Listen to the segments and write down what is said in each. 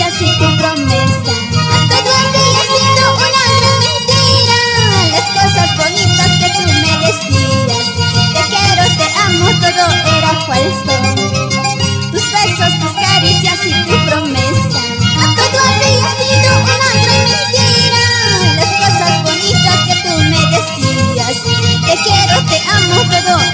gracias y tu promesa. Todo había sido una gran mentira. Las cosas bonitas que tú me decías. Te quiero, te amo, todo era falso. Tus besos, tus caricias y tu promesa. Todo había sido una gran mentira. Las cosas bonitas que tú me decías. Te quiero, te amo, todo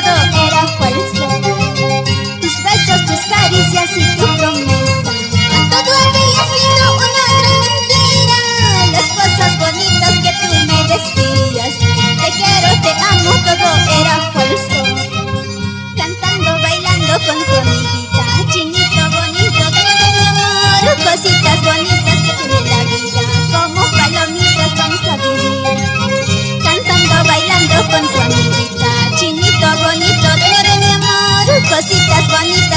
这这 cositas bonitas.